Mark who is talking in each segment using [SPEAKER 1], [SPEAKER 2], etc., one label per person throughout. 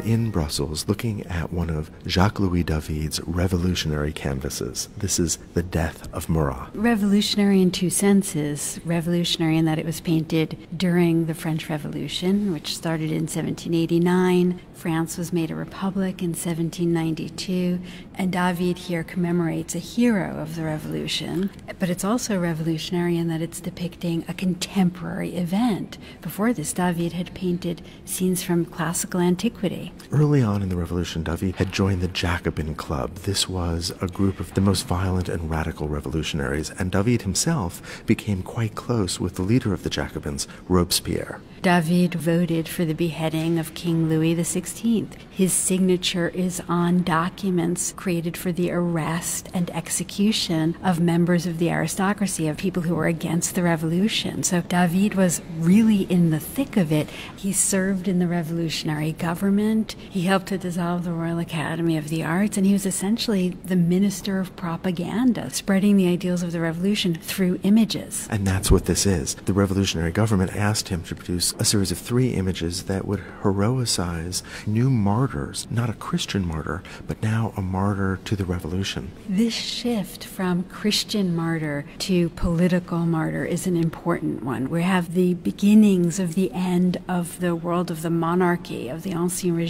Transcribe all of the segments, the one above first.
[SPEAKER 1] We're in Brussels looking at one of Jacques Louis David's revolutionary canvases. This is The Death of Marat.
[SPEAKER 2] Revolutionary in two senses. Revolutionary in that it was painted during the French Revolution, which started in 1789. France was made a republic in 1792, and David here commemorates a hero of the revolution. But it's also revolutionary in that it's depicting a contemporary event. Before this, David had painted scenes from classical antiquity.
[SPEAKER 1] Early on in the revolution, David had joined the Jacobin Club. This was a group of the most violent and radical revolutionaries, and David himself became quite close with the leader of the Jacobins, Robespierre.
[SPEAKER 2] David voted for the beheading of King Louis XVI. His signature is on documents created for the arrest and execution of members of the aristocracy, of people who were against the revolution. So David was really in the thick of it. He served in the revolutionary government, he helped to dissolve the Royal Academy of the Arts, and he was essentially the minister of propaganda, spreading the ideals of the revolution through images.
[SPEAKER 1] And that's what this is. The revolutionary government asked him to produce a series of three images that would heroicize new martyrs, not a Christian martyr, but now a martyr to the revolution.
[SPEAKER 2] This shift from Christian martyr to political martyr is an important one. We have the beginnings of the end of the world of the monarchy, of the Ancien Regime,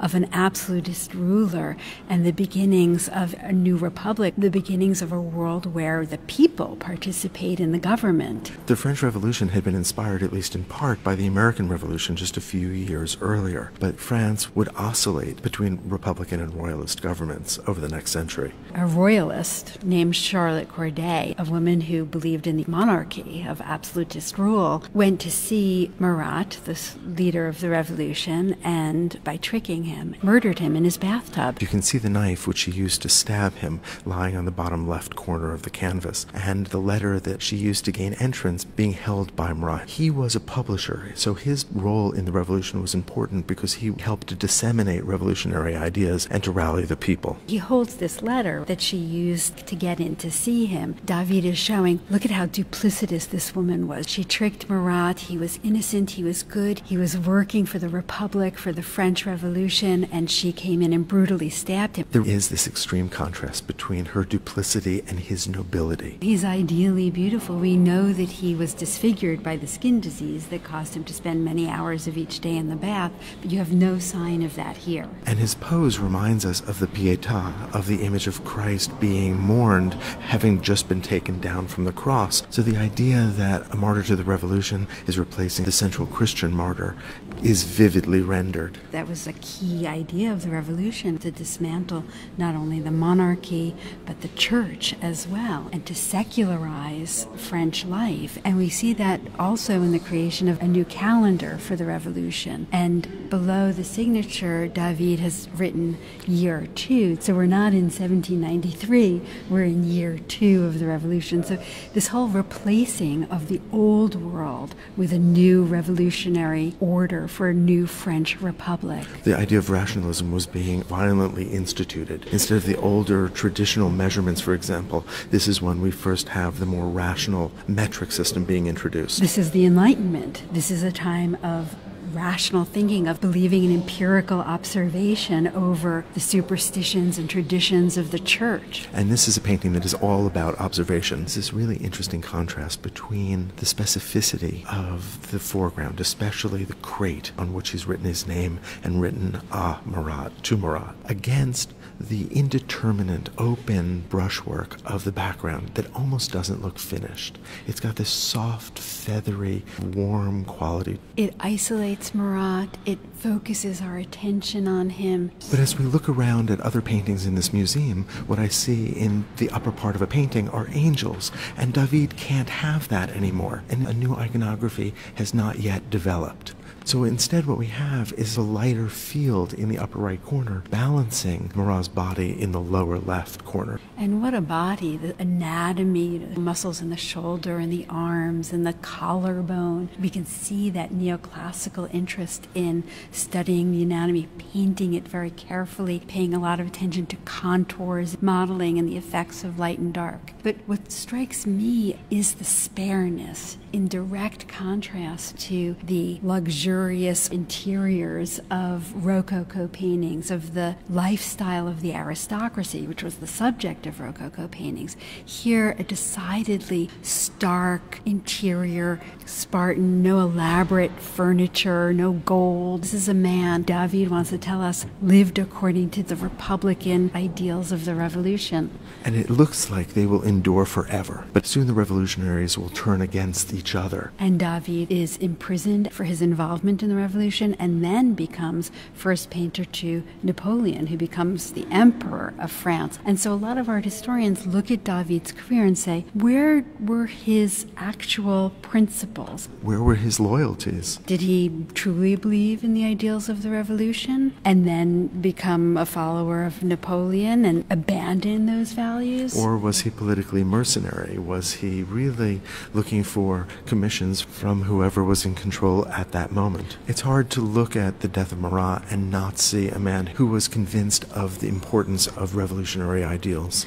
[SPEAKER 2] of an absolutist ruler, and the beginnings of a new republic, the beginnings of a world where the people participate in the government.
[SPEAKER 1] The French Revolution had been inspired, at least in part, by the American Revolution just a few years earlier, but France would oscillate between Republican and Royalist governments over the next century.
[SPEAKER 2] A Royalist named Charlotte Corday, a woman who believed in the monarchy of absolutist rule, went to see Marat, the leader of the revolution, and by tricking him, murdered him in his bathtub.
[SPEAKER 1] You can see the knife which she used to stab him lying on the bottom left corner of the canvas, and the letter that she used to gain entrance being held by Marat. He was a publisher so his role in the revolution was important because he helped to disseminate revolutionary ideas and to rally the people.
[SPEAKER 2] He holds this letter that she used to get in to see him. David is showing, look at how duplicitous this woman was. She tricked Marat. He was innocent. He was good. He was working for the Republic, for the French Revolution, and she came in and brutally stabbed him.
[SPEAKER 1] There is this extreme contrast between her duplicity and his nobility.
[SPEAKER 2] He's ideally beautiful. We know that he was disfigured by the skin disease that caused him to spend many hours of each day in the bath, but you have no sign of that here.
[SPEAKER 1] And his pose reminds us of the Pietà, of the image of Christ being mourned, having just been taken down from the cross. So the idea that a martyr to the revolution is replacing the central Christian martyr is vividly rendered.
[SPEAKER 2] That was a key idea of the revolution to dismantle not only the monarchy, but the church as well, and to secularize French life. And we see that also in the creation of a new calendar for the revolution. And below the signature, David has written year two. So we're not in 1793, we're in year two of the revolution. So this whole replacing of the old world with a new revolutionary order for a new French republic.
[SPEAKER 1] The idea of rationalism was being violently instituted. Instead of the older traditional measurements, for example, this is when we first have the more rational metric system being introduced.
[SPEAKER 2] This is the Enlightenment. This is a time of rational thinking, of believing in empirical observation over the superstitions and traditions of the church.
[SPEAKER 1] And this is a painting that is all about observation. This is really interesting contrast between the specificity of the foreground, especially the crate on which he's written his name and written Ah Marat to Marat, against the indeterminate open brushwork of the background that almost doesn't look finished. It's got this soft, feathery, warm quality.
[SPEAKER 2] It isolates Marat, it focuses our attention on him.
[SPEAKER 1] But as we look around at other paintings in this museum, what I see in the upper part of a painting are angels, and David can't have that anymore, and a new iconography has not yet developed. So instead, what we have is a lighter field in the upper right corner, balancing Marat's body in the lower left corner.
[SPEAKER 2] And what a body, the anatomy, the muscles in the shoulder and the arms and the collarbone. We can see that neoclassical interest in studying the anatomy, painting it very carefully, paying a lot of attention to contours, modeling, and the effects of light and dark. But what strikes me is the spareness in direct contrast to the luxurious luxurious interiors of Rococo paintings, of the lifestyle of the aristocracy, which was the subject of Rococo paintings. Here, a decidedly stark interior, Spartan, no elaborate furniture, no gold. This is a man, David wants to tell us, lived according to the Republican ideals of the revolution.
[SPEAKER 1] And it looks like they will endure forever. But soon the revolutionaries will turn against each other.
[SPEAKER 2] And David is imprisoned for his involvement in the revolution and then becomes first painter to Napoleon, who becomes the emperor of France. And so a lot of art historians look at David's career and say, where were his actual principles?
[SPEAKER 1] Where were his loyalties?
[SPEAKER 2] Did he truly believe in the ideals of the revolution and then become a follower of Napoleon and abandon those values?
[SPEAKER 1] Or was he politically mercenary? Was he really looking for commissions from whoever was in control at that moment? It's hard to look at the death of Marat and not see a man who was convinced of the importance of revolutionary ideals.